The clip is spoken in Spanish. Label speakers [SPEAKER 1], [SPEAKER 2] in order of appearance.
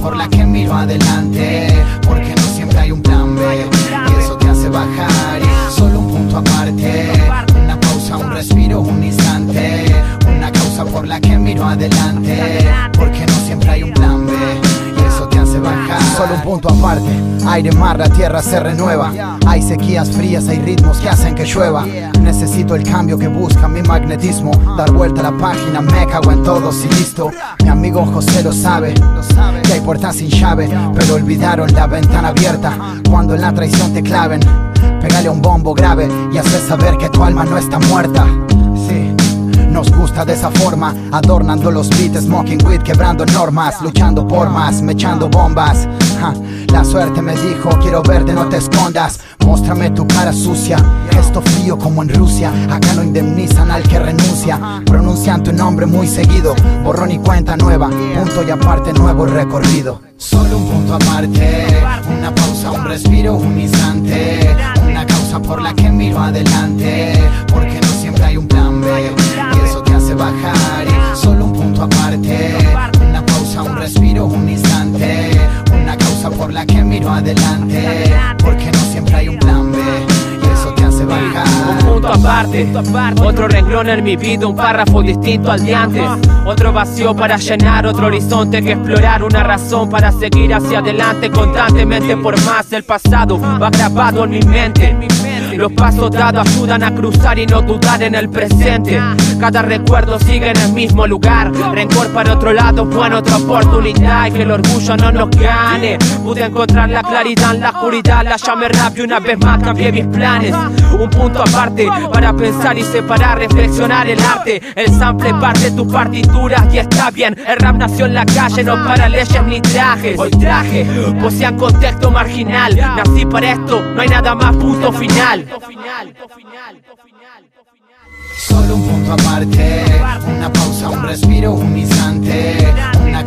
[SPEAKER 1] por la que miro adelante. Porque no siempre hay un plan B. Y eso te hace bajar. Solo un punto aparte. Una pausa, un respiro, un instante. Una causa por la que miro adelante. Porque no siempre hay un plan B. Y eso te hace bajar.
[SPEAKER 2] Solo un punto aparte, aire, mar, la tierra se renueva. Hay sequías frías, hay ritmos que hacen que llueva. Necesito el cambio que busca mi magnetismo. Dar vuelta a la página, me cago en todo y listo. Mi amigo José lo sabe, que hay puertas sin llave, pero olvidaron la ventana abierta. Cuando en la traición te claven, pégale un bombo grave y hacer saber que tu alma no está muerta. Nos gusta de esa forma, adornando los beats, smoking weed, quebrando normas, luchando por más, me echando bombas. La suerte me dijo, quiero verte, no te escondas, muéstrame tu cara sucia, gesto frío como en Rusia, acá no indemnizan al que renuncia, pronuncian tu nombre muy seguido, borrón y cuenta nueva, punto y aparte nuevo recorrido.
[SPEAKER 1] Solo un punto aparte, una pausa, un respiro, un instante, una causa por la que miro adelante, adelante, porque no siempre hay un plan B, y eso te hace bajar.
[SPEAKER 3] Un punto aparte, otro renglón en mi vida, un párrafo distinto al de antes. Otro vacío para llenar, otro horizonte que explorar, una razón para seguir hacia adelante constantemente por más. El pasado va grabado en mi mente. Los pasos dados ayudan a cruzar y no dudar en el presente. Cada recuerdo sigue en el mismo lugar. Rencor para otro lado, buena otra oportunidad. Y que el orgullo no nos gane. Pude encontrar la claridad en la oscuridad. La llamé rap y una vez más cambié mis planes. Un punto aparte para pensar y separar, reflexionar el arte. El sample parte tus partituras y está bien. El rap nació en la calle, no para leyes ni trajes. Hoy traje, posean contexto marginal. Nací para esto, no hay nada más, punto final.
[SPEAKER 1] Solo un punto aparte, una pausa, un respiro, un instante, una